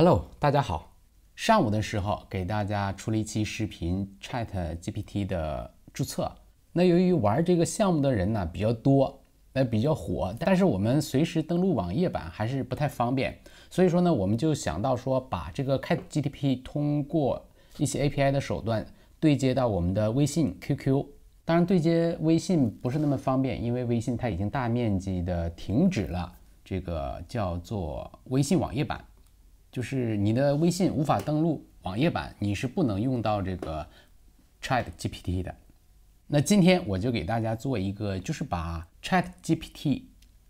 Hello，大家好。上午的时候给大家出了一期视频，Chat GPT 的注册。那由于玩这个项目的人呢比较多，呃比较火，但是我们随时登录网页版还是不太方便。所以说呢，我们就想到说把这个 Chat GPT 通过一些 API 的手段对接到我们的微信、QQ。当然，对接微信不是那么方便，因为微信它已经大面积的停止了这个叫做微信网页版。就是你的微信无法登录网页版，你是不能用到这个 Chat GPT 的。那今天我就给大家做一个，就是把 Chat GPT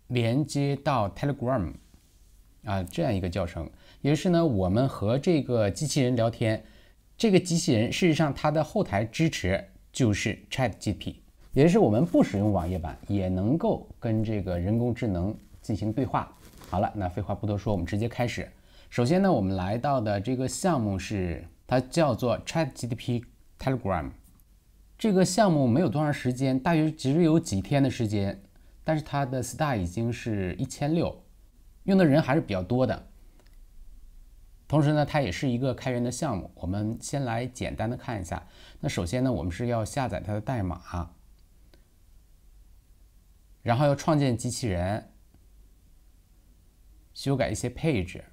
连接到 Telegram 啊这样一个教程。也是呢，我们和这个机器人聊天，这个机器人事实上它的后台支持就是 Chat GPT，也就是我们不使用网页版也能够跟这个人工智能进行对话。好了，那废话不多说，我们直接开始。首先呢，我们来到的这个项目是它叫做 ChatGPT Telegram。这个项目没有多长时间，大约只有几天的时间，但是它的 star 已经是一千六，用的人还是比较多的。同时呢，它也是一个开源的项目。我们先来简单的看一下。那首先呢，我们是要下载它的代码，然后要创建机器人，修改一些配置。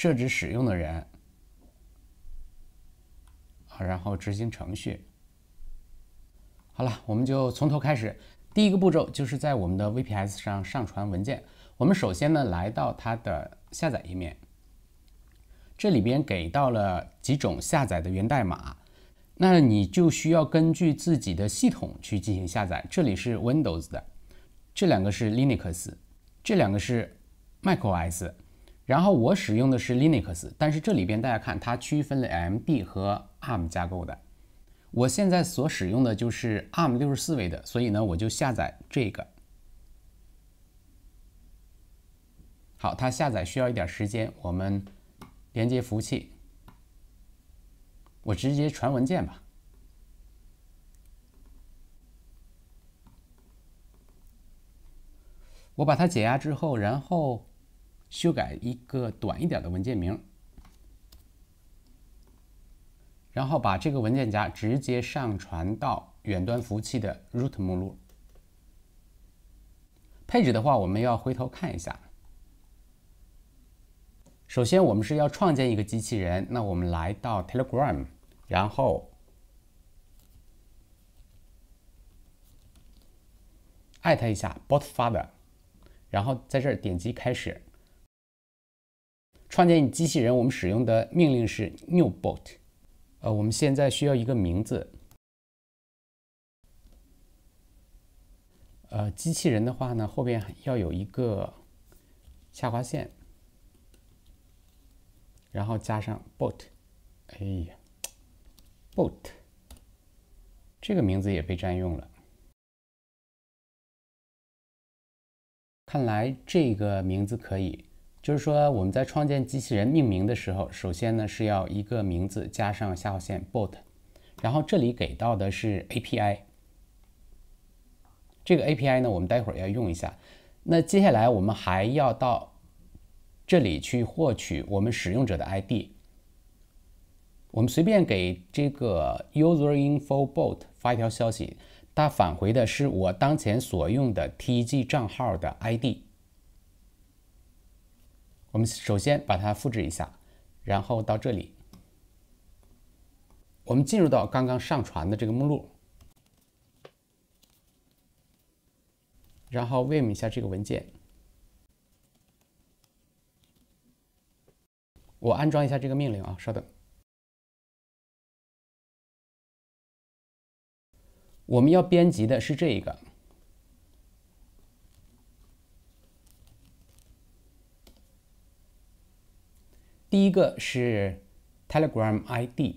设置使用的人，好，然后执行程序。好了，我们就从头开始。第一个步骤就是在我们的 VPS 上上传文件。我们首先呢来到它的下载页面，这里边给到了几种下载的源代码，那你就需要根据自己的系统去进行下载。这里是 Windows 的，这两个是 Linux，这两个是 macOS。然后我使用的是 Linux，但是这里边大家看，它区分了 MD 和 ARM 架构的。我现在所使用的就是 ARM 六十四位的，所以呢，我就下载这个。好，它下载需要一点时间，我们连接服务器，我直接传文件吧。我把它解压之后，然后。修改一个短一点的文件名，然后把这个文件夹直接上传到远端服务器的 root 目录。配置的话，我们要回头看一下。首先，我们是要创建一个机器人，那我们来到 Telegram，然后艾特一下 bot father，然后在这儿点击开始。创建机器人，我们使用的命令是 new bot。呃，我们现在需要一个名字。呃，机器人的话呢，后边要有一个下划线，然后加上 bot。哎呀，bot，这个名字也被占用了。看来这个名字可以。就是说，我们在创建机器人命名的时候，首先呢是要一个名字加上下划线 bot，然后这里给到的是 API，这个 API 呢我们待会儿要用一下。那接下来我们还要到这里去获取我们使用者的 ID，我们随便给这个 userinfo_bot 发一条消息，它返回的是我当前所用的 TG 账号的 ID。我们首先把它复制一下，然后到这里，我们进入到刚刚上传的这个目录，然后 vim 一下这个文件，我安装一下这个命令啊，稍等，我们要编辑的是这一个。第一个是 Telegram ID，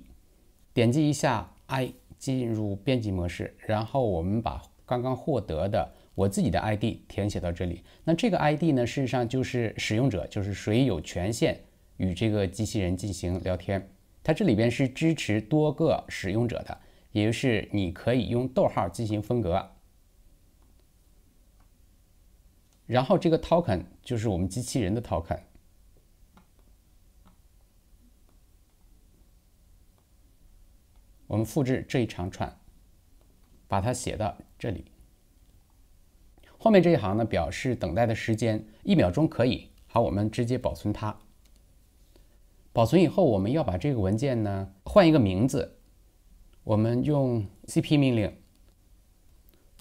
点击一下 I 进入编辑模式，然后我们把刚刚获得的我自己的 ID 填写到这里。那这个 ID 呢，事实上就是使用者，就是谁有权限与这个机器人进行聊天。它这里边是支持多个使用者的，也就是你可以用逗号进行分隔。然后这个 token 就是我们机器人的 token。我们复制这一长串，把它写到这里。后面这一行呢，表示等待的时间，一秒钟可以。好，我们直接保存它。保存以后，我们要把这个文件呢换一个名字，我们用 cp 命令，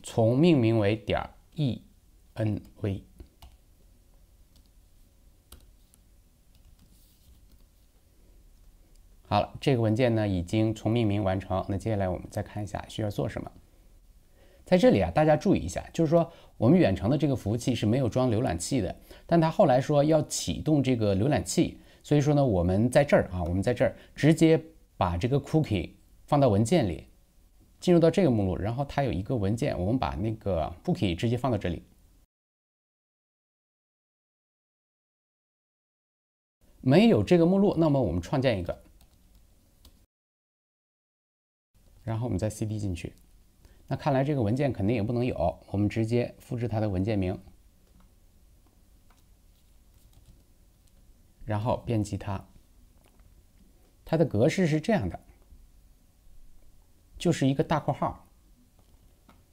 从命名为点 env。好了，这个文件呢已经从命名完成。那接下来我们再看一下需要做什么。在这里啊，大家注意一下，就是说我们远程的这个服务器是没有装浏览器的，但它后来说要启动这个浏览器，所以说呢，我们在这儿啊，我们在这儿直接把这个 cookie 放到文件里，进入到这个目录，然后它有一个文件，我们把那个 cookie 直接放到这里。没有这个目录，那么我们创建一个。然后我们再 cd 进去，那看来这个文件肯定也不能有，我们直接复制它的文件名，然后编辑它。它的格式是这样的，就是一个大括号。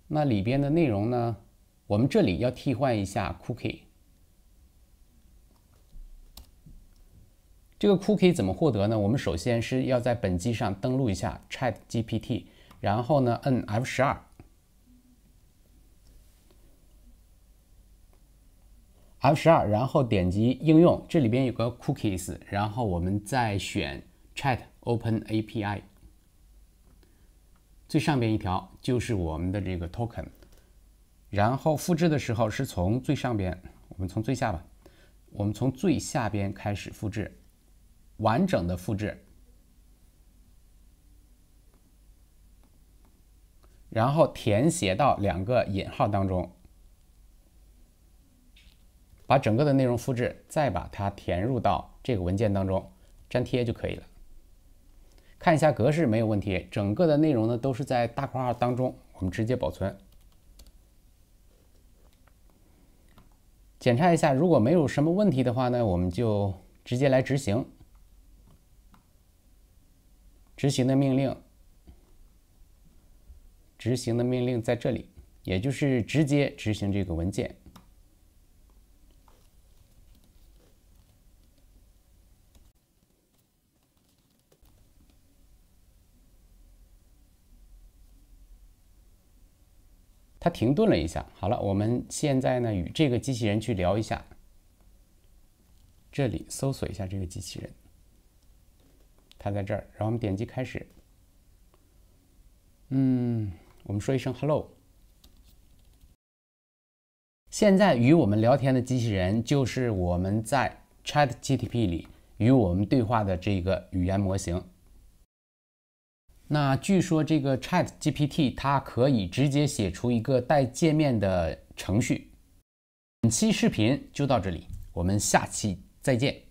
那里边的内容呢，我们这里要替换一下 cookie。这个 cookie 怎么获得呢？我们首先是要在本机上登录一下 Chat GPT，然后呢摁 F 十二，F 十二，然后点击应用，这里边有个 cookies，然后我们再选 Chat Open API，最上边一条就是我们的这个 token，然后复制的时候是从最上边，我们从最下吧，我们从最下边开始复制。完整的复制，然后填写到两个引号当中，把整个的内容复制，再把它填入到这个文件当中，粘贴就可以了。看一下格式没有问题，整个的内容呢都是在大括号当中，我们直接保存。检查一下，如果没有什么问题的话呢，我们就直接来执行。执行的命令，执行的命令在这里，也就是直接执行这个文件。它停顿了一下，好了，我们现在呢与这个机器人去聊一下。这里搜索一下这个机器人。它在这儿，然后我们点击开始。嗯，我们说一声 “hello”。现在与我们聊天的机器人就是我们在 Chat GTP 里与我们对话的这个语言模型。那据说这个 ChatGPT 它可以直接写出一个带界面的程序。本期视频就到这里，我们下期再见。